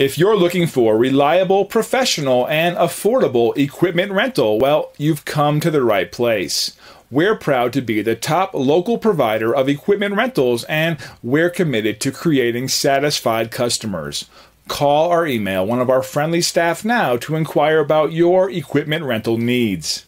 If you're looking for reliable, professional, and affordable equipment rental, well, you've come to the right place. We're proud to be the top local provider of equipment rentals, and we're committed to creating satisfied customers. Call or email one of our friendly staff now to inquire about your equipment rental needs.